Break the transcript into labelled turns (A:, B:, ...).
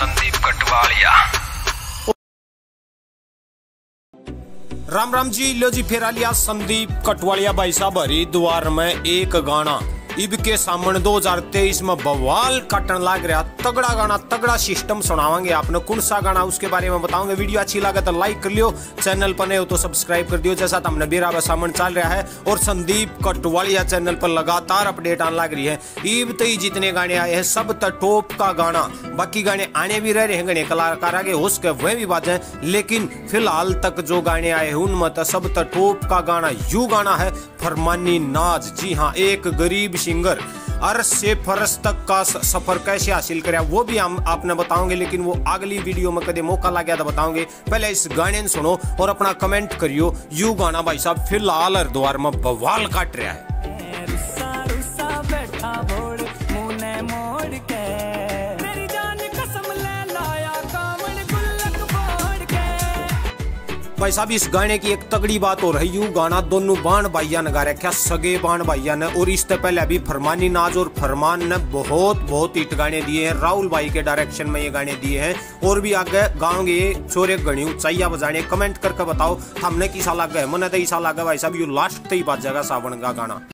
A: संदीप कटवालिया।
B: राम राम जी, लो जी, फिर लिया संदीप कटवालिया भाई साहब, हरिद्वार में एक गाना। इब के सामने 2023 में बवाल काटन लाग रहा। तगड़ा गाना, तगड़ा सिस्टम सुनावांगे आपने। कौन सा गाना, उसके बारे में बताऊँगे। वीडियो अच्छी लगे तो लाइक कर लियो। चैनल पर नए हो तो सब्सक्राइब कर दियो। जैसा हमने बेरा सामने चल रहा है। और संदीप कटवालिया चैनल पर लगातार अपडेट आने लग रही है। ईब तई जितने गाने आए हैं, सब तो टॉप का गाना। बाकी गाने आने भी रह रहे हैं गणे कलाकार आगे हो सके वह भी बात है लेकिन फ़िलहाल तक जो गाने आए हैं, उनमें तो सब तो टॉप का गाना, यू गाना है, फरमानी नाज। जी हाँ एक गरीब सिंगर अर्श से फरस तक का सफ़र कैसे हासिल करे, वो भी हम आपने बताओगे लेकिन वो अगली वीडियो में कदे मौका लग गया तो बताओगे पहले इस गाने सुनो और अपना कमेंट करियो, यू गाना भाई साहब फ़िलहाल हरिद्वार में बवाल काट रहा है।
C: रुस्सा रुस्सा
B: भाई साहब, इस गाने की एक तगड़ी बात हो रही यू गाना दोनों बाण भाइया ने गा रखा सगे बाण भाइया ने। और इससे पहले अभी फरमानी नाज और फरमान ने बहुत बहुत हिट गाने दिए हैं। राहुल भाई के डायरेक्शन में ये गाने दिए हैं। और भी आगे गाओगे छोरे गणी ऊंचाइया बजाने। कमेंट करके बताओ, हमने किसा लागे मन तो ईसा लागे भाई साहब, यू लास्ट ही बात जाएगा सावन का गाना।